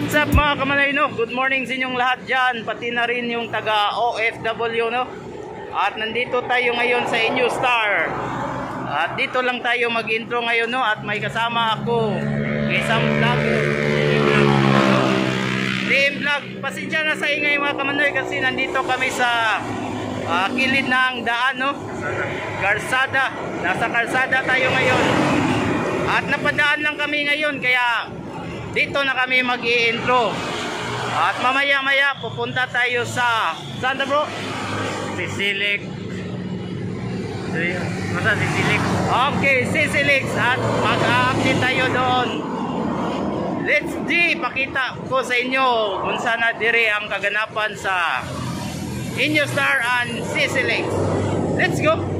What's up, mga kamalayno? Good morning sa inyong lahat dyan, pati na rin yung taga OFW, no? At nandito tayo ngayon sa Inyo Star. At dito lang tayo mag-intro ngayon, no? At may kasama ako, isang vlogger. Team Vlog, pasensya na sa ingay mga kamanoy kasi nandito kami sa ah, kilid ng daan, no? Garsada. Nasa Karsada tayo ngayon. At napadaan lang kami ngayon kaya dito na kami mag intro At mamaya maya pupunta tayo sa saan na bro? Sisilik. Masa Sisilik? Okay, Sisilik at mag-update tayo doon. Let's di pakita ko sa inyo kung saan na dire ang kaganapan sa Inyo Star and Sisilik. Let's go!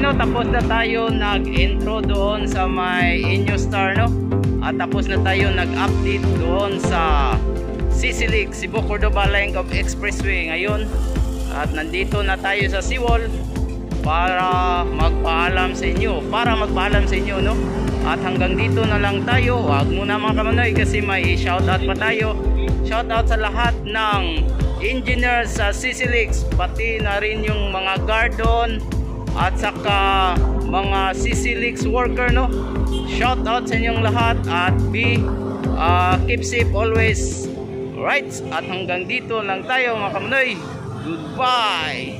Tayo, tapos na tayo nag-intro doon sa may Inyo Star, no? At tapos na tayo nag-update doon sa Sisilig, Cebu Cordoba Link of Expressway ngayon. At nandito na tayo sa Seawall para magpaalam sa inyo. Para magpaalam sa inyo, no? At hanggang dito na lang tayo. Huwag muna mga kamanoy kasi may shoutout pa tayo. Shoutout sa lahat ng engineers sa Sisilix, pati na rin yung mga guard doon at saka mga Sisilix worker, no? Shoutout sa inyong lahat at be uh, keep safe always. Alright, at hanggang dito lang tayo mga kamanoy. Goodbye!